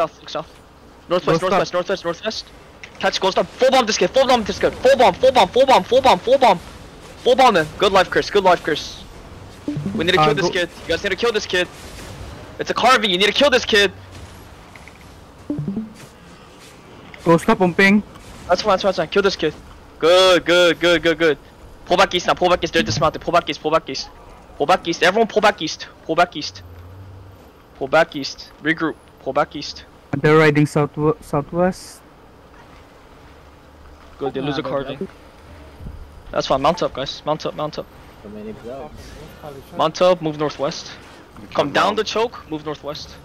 South, look south. Northwest, northwest, northwest, northwest. Catch ghost up. Full bomb this kid. Full bomb this kid. Full bomb, full bomb, full bomb, full bomb, full bomb. Full bomb him. Good life curse. Good life curse. We need to Uh, kill this kid. You guys need to kill this kid. It's a carving. You need to kill this kid. Ghost up on ping. That's fine, that's fine, that's fine. Kill this kid. Good, good, good, good, good. Pull back east now. Pull back east. They're dismounted. Pull back east. Pull back east. Pull back east. Everyone pull back east. Pull back east. Pull back east. Regroup. Pull back east. They're riding south southwest. Good. They lose a carving. That's fine. Mount up, guys. Mount up. Mount up. So many blocks. Mount up. Move northwest. Come down the choke. Move northwest.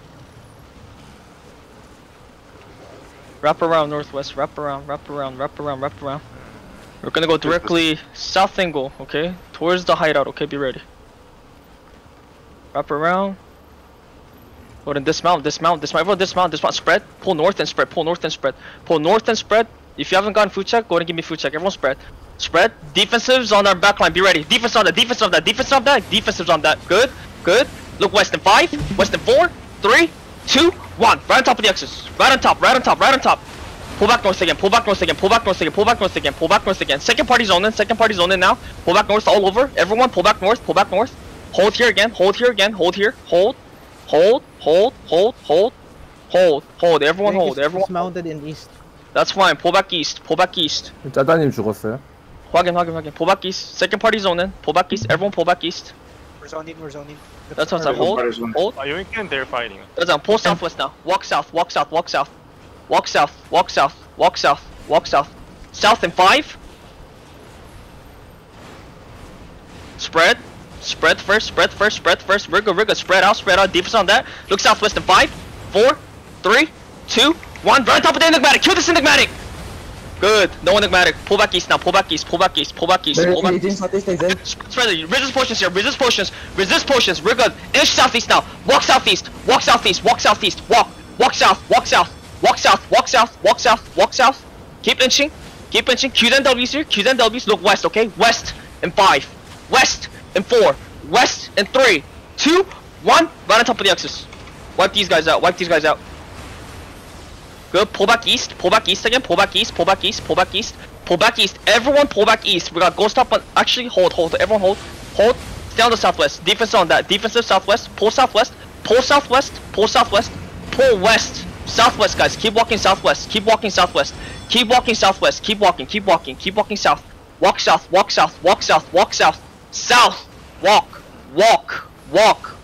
Wrap around northwest. Wrap around. Wrap around. Wrap around. Wrap around. We're gonna go directly south angle. Okay, towards the hideout. Okay, be ready. Wrap around. Oh, go and dismount. Dismount. Dismount. Everyone dismount. Dismount. Spread. Pull north and spread. Pull north and spread. Pull north and spread. If you haven't gotten food check, go ahead and give me food check. Everyone spread. Spread. Defensives on our backline. Be ready. Defense on that. Defense on that. Defense on that. Defensives on that. Good. Good. Look west in five. West in four. Three. Two. One. Right on top of the X's. Right on top. Right on top. Right on top. Pull back north again. Pull back north again. Pull back north again. Pull back north again. Pull back north again. Second party zone in. Second party zone in now. Pull back north all over. Everyone pull back north. Pull back north. Hold here again. Hold here again. Hold here. Hold. Hold. Hold. Hold. Hold. Hold. Hold. Everyone Drake hold. is- Everyone. is mounted in east. That's fine. Pull back east. Pull back east. 짜다님 죽었어요? 확인 확인 확인. Pull back east. Second party zone in. Pull back east. Everyone pull back east. We're zoning, we're zoning. That's what I'm saying. Hold. Hold. Are you in they're fighting? That's on. Pull southwest now. Walk south. Walk south. Walk south. Walk south. Walk south. Walk south. Walk south. South in five. Spread. Spread first. Spread first. Spread first. Wriggle. Wriggle. Spread out. Spread out. Defense on that. Look southwest in five, four, three, two, one. Right on top of the enigmatic. Kill this enigmatic. Good. No enigmatic. Pull back east now. Pull back east. Pull back east. Pull back east. Pull back east. Spread resist potions here. Resist potions. Resist potions. We're good. Inch southeast now. Walk southeast. Walk southeast. Walk southeast. Walk. Walk south. Walk south. Walk south. Walk south. Walk south. Walk south. Keep inching. Keep inching. Q's and W's here. Q's and W's. Look west. Okay. West in five. West in four. West and three. Two. One. Right on top of the X's. Wipe these guys out. Wipe these guys out. Good. Pull back east. Pull back east again. Pull back east. Pull back east. Pull back east. Pull back east. Everyone pull back east. We got ghost up on. Actually, hold, hold. Everyone hold. Hold. Stay on the southwest. Defense on that. Defensive southwest. Pull southwest. Pull southwest. Pull southwest. Pull west. Southwest, guys. Keep walking southwest. Keep walking southwest. Keep walking southwest. Keep walking. Keep walking. Keep walking south. Walk south. Walk south. Walk south. Walk south. South. Walk. Walk. Walk.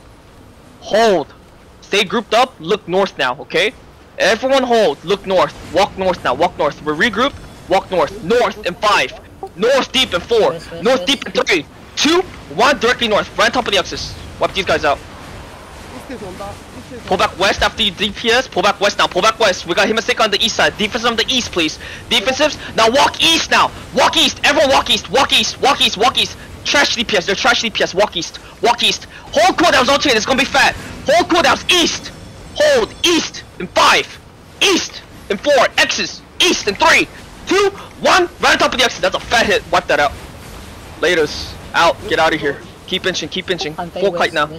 Hold. Stay grouped up. Look north now. Okay. Everyone hold. Look north. Walk north now. Walk north. We're regrouped. Walk north. North in five. North deep in four. North deep in three. Two. One. Directly north. Right on top of the axis. Wipe these guys out. Pull back west after you DPS. Pull back west now. Pull back west. We got Himasek on the east side. Defensive on the east, please. Defensives. Now walk east now. Walk east. Everyone walk east. Walk east. Walk east. Walk east. Trash DPS. They're trash DPS. Walk east. Walk east. Hold cooldowns on chain. It's gonna be fat. Hold cooldowns east. Hold east in five. East in four. X's. East in three, two, one. Right on top of the X's. That's a fat hit. Wipe that out. Laters. Out. Get out of here. Keep inching. Keep inching. Full kite now.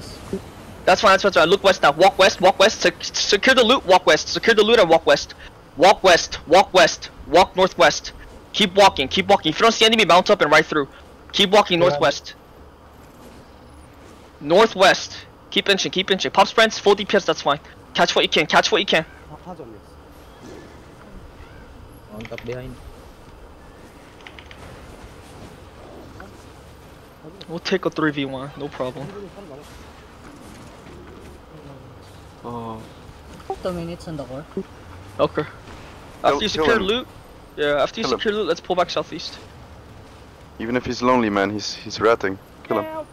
That's fine, that's fine, that's fine. Look west now. Walk west, walk west. Sec secure the loot, walk west. Secure the loot and walk west. Walk west, walk west, walk northwest. Keep walking, keep walking. If you don't see enemy, mount up and right through. Keep walking northwest. Northwest. Keep inching, keep inching. Pop sprints, full DPS, that's fine. Catch what you can, catch what you can. On top behind. We'll take a 3v1, no problem. Oh. Two minutes on the core. Okay. After you secure loot, yeah, after you secure loot, let's pull back southeast. Even if he's lonely, man, he's he's ratting. Kill him.